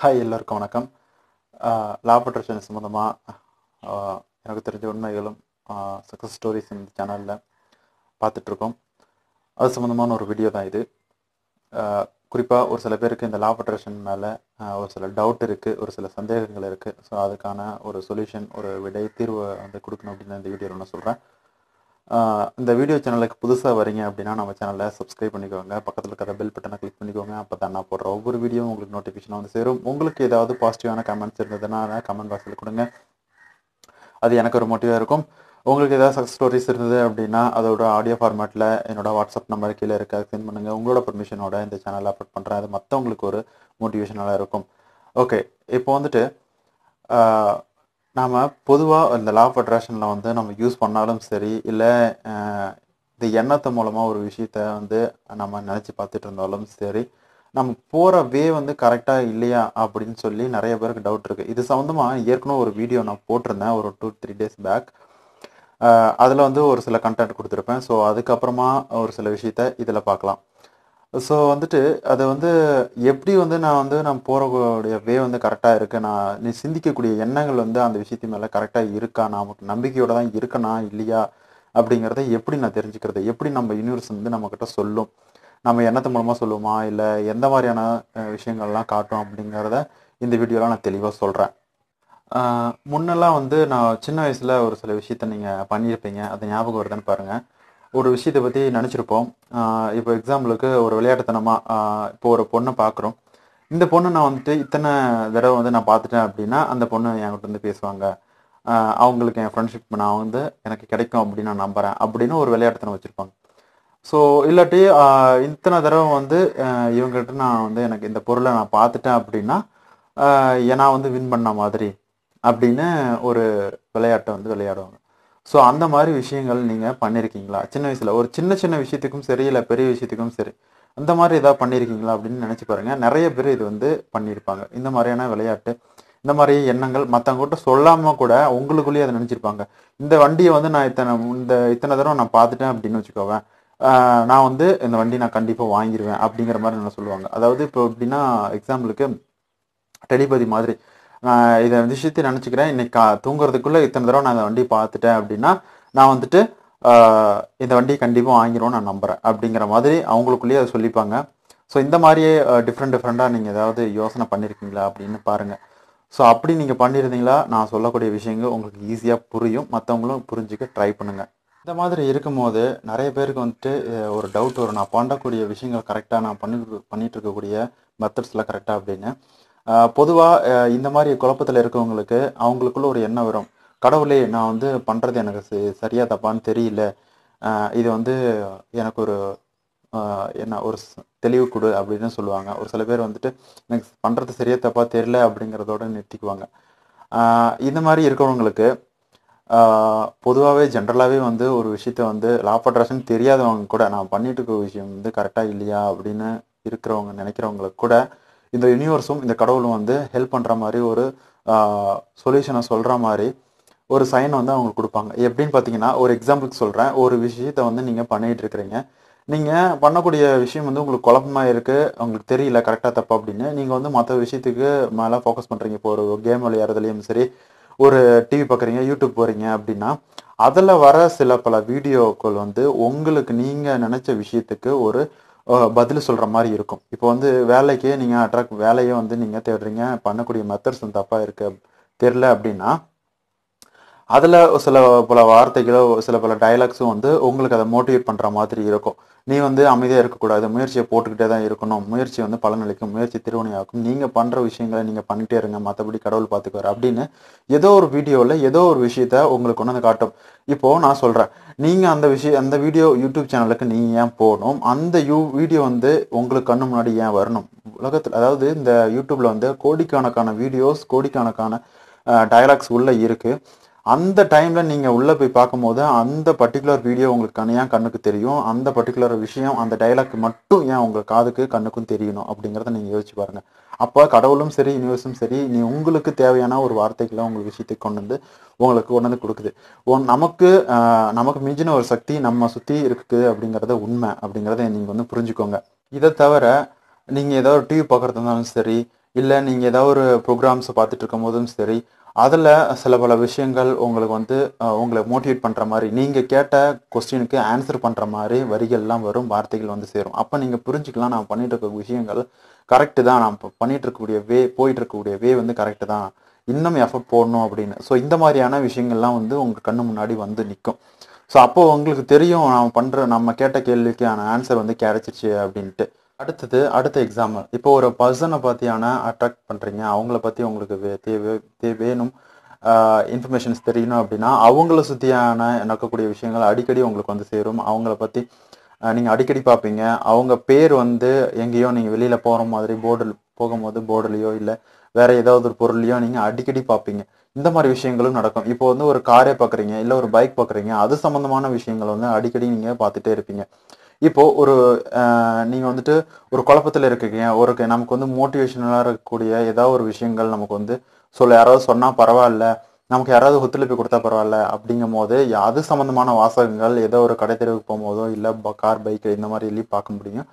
Hi எல்லோருக்கும் வணக்கம். லா production சம்மந்தமாக எனக்கு தெரிஞ்ச உண்மைகளும் சக்ஸஸ் ஸ்டோரிஸ் இந்த சேனலில் பார்த்துட்ருக்கோம். அது சம்மந்தமான ஒரு வீடியோ தான் இது. குறிப்பாக ஒரு சில பேருக்கு இந்த லா ப்ரொடக்ஷன் மேலே ஒரு சில டவுட் இருக்குது ஒரு சில சந்தேகங்கள் இருக்குது ஸோ அதுக்கான ஒரு சொல்யூஷன் ஒரு விடை தீர்வு வந்து கொடுக்கணும் அப்படின்னு இந்த வீடியோவில் நான் சொல்கிறேன் இந்த வீடியோ சேனலுக்கு புதுசாக வரீங்க அப்படின்னா நம்ம சேனலை சப்ஸ்கிரைப் பண்ணிக்கோங்க. பக்கத்தில் இருக்கிற பெல் பட்டனை கிளிக் பண்ணிக்கோங்க. அப்போ தான் நான் போடுற ஒவ்வொரு வீடியோவும் உங்களுக்கு நோட்டிஃபிகேஷன் வந்து சேரும். உங்களுக்கு ஏதாவது பாசிட்டிவான கமெண்ட்ஸ் இருந்ததுன்னா கமெண்ட் பாக்ஸில் கொடுங்க. அது எனக்கு ஒரு மோட்டிவாக இருக்கும். உங்களுக்கு ஏதாவது சக்ஸஸ் ஸ்டோரிஸ் இருந்தது அப்படின்னா அதோட ஆடியோ ஃபார்மேட்டில் என்னோட வாட்ஸ்அப் நம்பர் கீழே இருக்க. சென்ட் பண்ணுங்கள் உங்களோட பர்மிஷனோட இந்த சேனலில் அப்லோட் பண்ணுறேன் அது மற்றவங்களுக்கு ஒரு மோட்டிவேஷனாக இருக்கும். ஓகே இப்போ வந்துட்டு நாம் பொதுவாக இந்த லா ஆஃப் அட்ராக்ஷனில் வந்து நம்ம யூஸ் பண்ணாலும் சரி இல்லை இந்த எண்ணத்து மூலமாக ஒரு விஷயத்த வந்து நம்ம நினச்சி பார்த்துட்டு இருந்தாலும் சரி நம்ம போகிற வே வந்து கரெக்டாக இல்லையா அப்படின்னு சொல்லி நிறைய பேருக்கு டவுட் இருக்குது இது சம்மந்தமாக ஏற்கனவே ஒரு வீடியோ நான் போட்டிருந்தேன் ஒரு டூ த்ரீ டேஸ் பேக் அதில் வந்து ஒரு சில கண்டென்ட் கொடுத்துருப்பேன். ஸோ அதுக்கப்புறமா ஒரு சில விஷயத்த இதில் பார்க்கலாம். ஸோ வந்துட்டு அதை வந்து எப்படி வந்து நான் வந்து நான் போகிறக்கூடிய வே வந்து கரெக்டாக இருக்குது நான் நீ சிந்திக்கக்கூடிய எண்ணங்கள் வந்து அந்த விஷயத்து மேலே கரெக்டாக இருக்கா? நமக்கு நம்பிக்கையோட தான் இருக்கனா? இல்லையா? அப்படிங்கிறத எப்படி நான் தெரிஞ்சுக்கிறது? எப்படி நம்ம யூனிவர்ஸ் வந்து நம்மக்கிட்ட சொல்லும்? நம்ம எண்ணத்து மூலமாக சொல்லுவோமா இல்லை எந்த மாதிரியான விஷயங்கள்லாம் காட்டும்? அப்படிங்கிறத இந்த வீடியோலாம் நான் தெளிவாக சொல்கிறேன் முன்னெல்லாம் வந்து நான் சின்ன வயசில் ஒரு சில விஷயத்த நீங்கள் பண்ணியிருப்பீங்க. அது ஞாபகம் வருதுன்னு பாருங்கள் ஒரு விஷயத்தை பற்றி நினச்சிருப்போம். இப்போ எக்ஸாம்பிளுக்கு ஒரு விளையாட்டுத்தனமாக இப்போ ஒரு பொண்ணை பார்க்குறோம் இந்த பொண்ணை நான் வந்துட்டு இத்தனை தடவை வந்து நான் பார்த்துட்டேன் அப்படின்னா அந்த பொண்ணு என்கிட்ட வந்து பேசுவாங்க. அவங்களுக்கு என் ஃப்ரெண்ட்ஷிப் நான் வந்து எனக்கு கிடைக்கும் அப்படின்னு நான் நம்புகிறேன் அப்படின்னு ஒரு விளையாட்டுத்தனம் வச்சுருப்பாங்க. ஸோ இல்லாட்டி இத்தனை தடவை வந்து இவங்ககிட்ட நான் வந்து எனக்கு இந்த பொருளை நான் பார்த்துட்டேன் அப்படின்னா நான் வந்து வின் பண்ண மாதிரி அப்படின்னு ஒரு விளையாட்டை வந்து விளையாடுவாங்க. ஸோ அந்த மாதிரி விஷயங்கள் நீங்கள் பண்ணியிருக்கீங்களா சின்ன வயசில். ஒரு சின்ன சின்ன விஷயத்துக்கும் சரி இல்லை பெரிய விஷயத்துக்கும் சரி. அந்த மாதிரி ஏதாவது பண்ணியிருக்கீங்களா அப்படின்னு நினச்சி பாருங்கள் நிறைய பேர் இது வந்து பண்ணியிருப்பாங்க இந்த மாதிரியான விளையாட்டு இந்த மாதிரி எண்ணங்கள் மற்றவங்ககிட்ட சொல்லாமல் கூட உங்களுக்குள்ளேயே அதை நினச்சிருப்பாங்க. இந்த வண்டியை வந்து நான் இத்தனை இந்த இத்தனை தடவை நான் பார்த்துட்டேன் அப்படின்னு வச்சுக்கோவேன். நான் வந்து இந்த வண்டி நான் கண்டிப்பாக வாங்கிடுவேன் அப்படிங்கிற மாதிரி நான் சொல்லுவாங்க. அதாவது இப்போ எப்படின்னா எக்ஸாம்பிளுக்கு டெலிபதி மாதிரி. நான் இதை விஷயத்தை நினச்சிக்கிறேன். இன்னைக்கு கா தூங்குறதுக்குள்ளே இத்தனை தடவை நான் இந்த வண்டியை பார்த்துட்டேன் அப்படின்னா நான் வந்துட்டு இந்த வண்டியை கண்டிப்பாக வாங்கிடுவோம் நான் நம்புகிறேன் அப்படிங்கிற மாதிரி அவங்களுக்குள்ளேயே அதை சொல்லிப்பாங்க. ஸோ இந்த மாதிரியே டிஃப்ரெண்ட் டிஃப்ரெண்ட்டாக நீங்கள் ஏதாவது யோசனை பண்ணியிருக்கீங்களா அப்படின்னு பாருங்கள் ஸோ அப்படி நீங்கள் பண்ணியிருந்தீங்களா நான் சொல்லக்கூடிய விஷயங்கள் உங்களுக்கு ஈஸியாக புரியும். மற்றவங்களும் புரிஞ்சுக்க ட்ரை பண்ணுங்கள் இந்த மாதிரி இருக்கும்போது நிறைய பேருக்கு வந்துட்டு ஒரு டவுட் வரும். நான் பண்ணக்கூடிய விஷயங்கள் கரெக்டாக நான் பண்ணி பண்ணிகிட்டு இருக்கக்கூடிய மெத்தட்ஸில் கரெக்டாக அப்படின்னு. பொதுவாக இந்த மாதிரி குழப்பத்தில் இருக்கவங்களுக்கு அவங்களுக்குள்ள ஒரு எண்ணம் வரும். கடவுளே நான் வந்து பண்ணுறது எனக்கு சரியா தப்பான்னு தெரியல. இது வந்து எனக்கு ஒரு என்ன ஒரு தெளிவு கொடு அப்படின்னு சொல்லுவாங்க. ஒரு சில பேர் வந்துட்டு எனக்கு பண்ணுறது சரியா தப்பா தெரியல அப்படிங்கிறதோட நிறுத்திக்குவாங்க. இந்த மாதிரி இருக்கிறவங்களுக்கு பொதுவாகவே ஜென்ரலாகவே வந்து ஒரு விஷயத்த வந்து லா அட்ராக்ஷன் தெரியாதவங்க கூட நான் பண்ணிட்டு இருக்க விஷயம் வந்து கரெக்டாக இல்லையா அப்படின்னு இருக்கிறவங்க நினைக்கிறவங்களுக்கு கூட இந்த யூனிவர்ஸும் இந்த கடவுளும் வந்து ஹெல்ப் பண்ணுற மாதிரி ஒரு சொல்யூஷனை சொல்கிற மாதிரி ஒரு சைன் வந்து அவங்களுக்கு கொடுப்பாங்க. எப்படின்னு பார்த்தீங்கன்னா ஒரு எக்ஸாம்பிளுக்கு சொல்கிறேன் ஒரு விஷயத்த வந்து நீங்கள் பண்ணிகிட்டு இருக்கிறீங்க. நீங்கள் பண்ணக்கூடிய விஷயம் வந்து உங்களுக்கு குழப்பமாக இருக்குது உங்களுக்கு தெரியல கரெக்டாக தப்பா அப்படின்னு. நீங்கள் வந்து மற்ற விஷயத்துக்கு மேலே ஃபோக்கஸ் பண்ணுறீங்க இப்போ ஒரு கேம் விளையாடுறதுலையும் சரி ஒரு டிவி பார்க்குறீங்க யூடியூப் போகிறீங்க அப்படின்னா அதில் வர சில பல வீடியோக்கள் வந்து உங்களுக்கு நீங்கள் நினச்ச விஷயத்துக்கு ஒரு பதில் சொல்கிற மாதிரி இருக்கும். இப்போ வந்து வேலைக்கே நீங்கள் அட்ராக்ட் வேலையை வந்து நீங்கள் தேடுறீங்க. பண்ணக்கூடிய மெத்தட்ஸ் வந்து தப்பாக இருக்கு. தெரில அப்படின்னா அதில் சில பல வார்த்தைகளோ சில பல டைலாக்ஸும் வந்து உங்களுக்கு அதை மோட்டிவேட் பண்ணுற மாதிரி இருக்கும். நீ வந்து அமைதியாக இருக்கக்கூடாது. முயற்சியை போட்டுக்கிட்டே தான் இருக்கணும். முயற்சி வந்து பலனளிக்கும். முயற்சி திருவணியாக்கும். நீங்கள் பண்ணுற விஷயங்களை நீங்கள் பண்ணிட்டே இருங்க. மற்றபடி கடவுள் பார்த்துக்குவார். அப்படின்னு ஏதோ ஒரு வீடியோவில் ஏதோ ஒரு விஷயத்த உங்களுக்கு கொண்டு வந்து காட்டும். இப்போது நான் சொல்கிறேன் நீங்கள் அந்த விஷயம் அந்த வீடியோ யூடியூப் சேனலுக்கு நீங்கள் ஏன் போகணும்? அந்த யூ வீடியோ வந்து உங்களுக்கு கண்ணு முன்னாடி ஏன் வரணும்? உலகத்தில் அதாவது இந்த யூடியூப்பில் வந்து கோடிக்கணக்கான வீடியோஸ் கோடிக்கணக்கான டயலாக்ஸ் உள்ளே இருக்குது அந்த டைமில் நீங்கள் உள்ளே போய் பார்க்கும்போது அந்த பர்டிகுலர் வீடியோ உங்களுக்கு ஏன் கண்ணுக்கு தெரியும்? அந்த பர்டிகுலர் விஷயம் அந்த டைலாக் மட்டும் ஏன் உங்கள் காதுக்கு கண்ணுக்கும் தெரியணும்? அப்படிங்கிறத நீங்கள் யோசிச்சு பாருங்கள் அப்போ கடவுளும் சரி யூனிவர்ஸும் சரி நீ உங்களுக்கு தேவையான ஒரு வார்த்தைகளை உங்களுக்கு விஷயத்தை கொண்டு வந்து உங்களுக்கு கொண்டு வந்து கொடுக்குது. ஒன் நமக்கு நமக்கு மிஞ்சின ஒரு சக்தி நம்ம சுற்றி இருக்குது அப்படிங்கிறத உண்மை அப்படிங்கிறத நீங்கள் வந்து புரிஞ்சுக்கோங்க. இதை தவிர நீங்கள் ஏதாவது டிவி பார்க்குறது இருந்தாலும் சரி இல்லை நீங்கள் ஏதாவது ஒரு ப்ரோக்ராம்ஸை பார்த்துட்டு இருக்கும் போதும் சரி அதில் சில பல விஷயங்கள் உங்களுக்கு வந்து உங்களை மோட்டிவேட் பண்ணுற மாதிரி நீங்கள் கேட்ட கொஸ்டினுக்கு ஆன்சர் பண்ணுற மாதிரி வரிகள்லாம் வரும் வார்த்தைகள் வந்து சேரும். அப்போ நீங்கள் புரிஞ்சுக்கலாம் நான் பண்ணிட்டு இருக்க விஷயங்கள் கரெக்டு தான். நான் இப்போ பண்ணிட்டு இருக்கக்கூடிய வே போயிட்டு இருக்கக்கூடிய வே வந்து கரெக்டு தான். இன்னும் எஃபர்ட் போடணும் அப்படின்னு. ஸோ இந்த மாதிரியான விஷயங்கள்லாம் வந்து உங்கள் கண்ணு முன்னாடி வந்து நிற்கும் ஸோ அப்போது உங்களுக்கு தெரியும் நான் பண்ணுற நம்ம கேட்ட கேள்விக்கான ஆன்சர் வந்து கிடைச்சிருச்சு அப்படின்ட்டு. அடுத்தது அடுத்த எக்ஸாம்பிள் இப்போ ஒரு பர்சனை பற்றியான அட்ராக்ட் பண்ணுறீங்க அவங்கள பற்றி உங்களுக்கு வே- தேவை தே வேணும். இன்ஃபர்மேஷன்ஸ் தெரியணும் அப்படின்னா அவங்கள சுற்றியான நடக்கக்கூடிய விஷயங்கள் அடிக்கடி உங்களுக்கு வந்து சேரும். அவங்கள பற்றி நீங்கள் அடிக்கடி பார்ப்பீங்க. அவங்க பேர் வந்து எங்கேயோ நீங்கள் வெளியில் போகிற மாதிரி போர்டில் போகும்போது போர்டுலேயோ இல்லை வேற ஏதாவது ஒரு பொருளையோ நீங்கள் அடிக்கடி பார்ப்பீங்க. இந்த மாதிரி விஷயங்களும் நடக்கும். இப்போ வந்து ஒரு காரே பார்க்குறீங்க இல்லை ஒரு பைக் பார்க்குறீங்க அது சம்மந்தமான விஷயங்கள் வந்து அடிக்கடி நீங்கள் பார்த்துட்டே இருப்பீங்க. இப்போது ஒரு நீங்கள் வந்துட்டு ஒரு குழப்பத்தில் இருக்கீங்க. ஒரு நமக்கு வந்து மோட்டிவேஷனலாக இருக்கக்கூடிய ஏதாவது ஒரு விஷயங்கள் நமக்கு வந்து சொல்ல யாராவது சொன்னால் பரவாயில்ல நமக்கு யாராவது ஒத்துழைப்பு கொடுத்தா பரவாயில்ல அப்படிங்கும் போது அது சம்மந்தமான வாசகங்கள் ஏதோ ஒரு கடை தெருவுக்கு போகும்போதோ இல்லை கார் பைக் இந்த மாதிரி எல்லாம் பார்க்க முடியும்.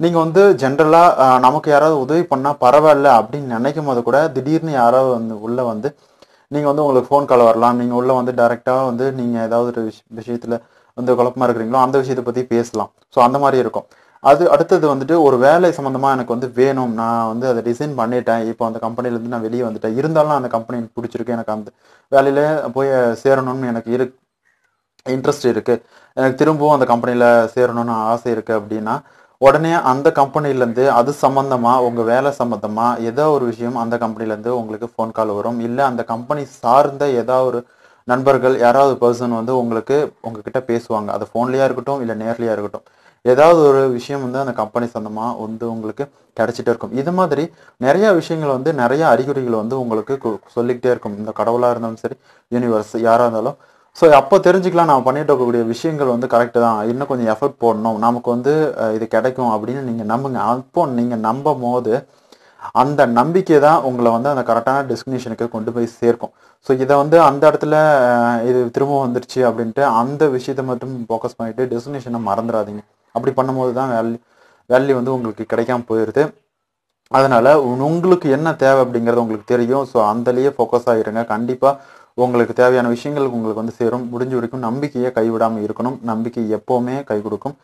நீங்கள் வந்து ஜென்ரலாக நமக்கு யாராவது உதவி பண்ணால் பரவாயில்ல அப்படின்னு நினைக்கும் போது கூட திடீர்னு யாராவது வந்து உள்ளே வந்து நீங்கள் வந்து உங்களுக்கு ஃபோன் கால் வரலாம். நீங்கள் உள்ளே வந்து டைரெக்டாக வந்து நீங்கள் ஏதாவது ஒரு விஷ- விஷயத்தில் வந்து குழப்பமா இருக்கிறீங்களோ அந்த விஷயத்தை பற்றி பேசலாம். ஸோ அந்த மாதிரி இருக்கும். அது அடுத்தது வந்துட்டு ஒரு வேலை சம்மந்தமாக எனக்கு வந்து வேணும். நான் வந்து அதை டிசைன் பண்ணிட்டேன். இப்போ அந்த கம்பெனிலேருந்து நான் வெளியே வந்துட்டேன். இருந்தாலும் அந்த கம்பெனி எனக்கு பிடிச்சிருக்கு. எனக்கு அந்த வேலையில் போய் சேரணும்னு எனக்கு இரு இன்ட்ரெஸ்ட் இருக்குது எனக்கு திரும்பவும் அந்த கம்பெனியில் சேரணும்னு ஆசை இருக்குது அப்படின்னா உடனே அந்த கம்பெனிலேருந்து அது சம்மந்தமாக உங்கள் வேலை சம்மந்தமாக ஏதோ ஒரு விஷயம் அந்த கம்பெனிலேருந்து உங்களுக்கு ஃபோன் கால் வரும். இல்லை அந்த கம்பெனி சார்ந்த ஏதாவது ஒரு நண்பர்கள் யாராவது பர்சன் வந்து உங்களுக்கு உங்ககிட்ட பேசுவாங்க. அது ஃபோன்லேயா இருக்கட்டும் இல்லை நேர்லையாக இருக்கட்டும். ஏதாவது ஒரு விஷயம் வந்து அந்த கம்பெனி சொந்தமாக வந்து உங்களுக்கு கிடைச்சிட்டே இருக்கும். இது மாதிரி நிறைய விஷயங்கள் வந்து நிறைய அறிகுறிகள் வந்து உங்களுக்கு கு- சொல்லிக்கிட்டே இருக்கும். இந்த கடவுளாக இருந்தாலும் சரி யூனிவர்ஸ் யாராக இருந்தாலும். ஸோ அப்போ தெரிஞ்சுக்கலாம். நான் பண்ணிட்டு இருக்கக்கூடிய விஷயங்கள் வந்து கரெக்டு தான். இன்னும் கொஞ்சம் எஃபர்ட் போடணும். நமக்கு வந்து இது கிடைக்கும் அப்படின்னு நீங்கள் நம்புங்க. அப்போ நீங்கள் நம்பும் போது அந்த நம்பிக்கை தான் உங்களை வந்து அந்த கரெக்டான டெஸ்டினேஷனுக்கு கொண்டு போய் சேர்க்கும். ஸோ இதை வந்து அந்த இடத்துல இது திரும்ப வந்துருச்சு அப்படின்ட்டு அந்த விஷயத்தை மட்டும் ஃபோக்கஸ் பண்ணிட்டு டெஸ்டினேஷனை மறந்துடாதீங்க. அப்படி பண்ணும்போது தான் வேல்யூ வேல்யூ வந்து உங்களுக்கு கிடைக்காம போயிடுது அதனால உங்களுக்கு என்ன தேவை அப்படிங்கிறது உங்களுக்கு தெரியும். ஸோ அந்தலேயே ஃபோக்கஸ் ஆகிருங்க கண்டிப்பா உங்களுக்கு தேவையான விஷயங்கள் உங்களுக்கு வந்து சேரும். முடிஞ்ச வரைக்கும் நம்பிக்கையை கைவிடாம இருக்கணும். நம்பிக்கை எப்போவுமே கை கொடுக்கும்.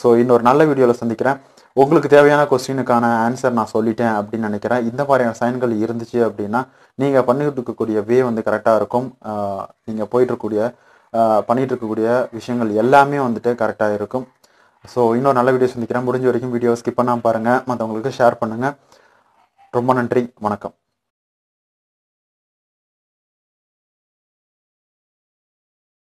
ஸோ இன்னொரு நல்ல வீடியோவில் சந்திக்கிறேன். உங்களுக்கு தேவையான கொஸ்டினுக்கான ஆன்சர் நான் சொல்லிட்டேன் அப்படின்னு நினைக்கிறேன். இந்த மாதிரியான சைன்கள் இருந்துச்சு அப்படின்னா நீங்கள் பண்ணிட்டு இருக்கக்கூடிய வே வந்து கரெக்டாக இருக்கும். நீங்கள் போயிட்டுருக்கக்கூடிய பண்ணிகிட்டு இருக்கக்கூடிய விஷயங்கள் எல்லாமே வந்துட்டு கரெக்டாக இருக்கும். ஸோ இன்னொரு நல்ல வீடியோ சந்திக்கிறேன். முடிஞ்ச வரைக்கும் வீடியோ ஸ்கிப் பண்ணாம பாருங்கள் மற்றவங்களுக்கு ஷேர் பண்ணுங்கள் ரொம்ப நன்றி. வணக்கம்.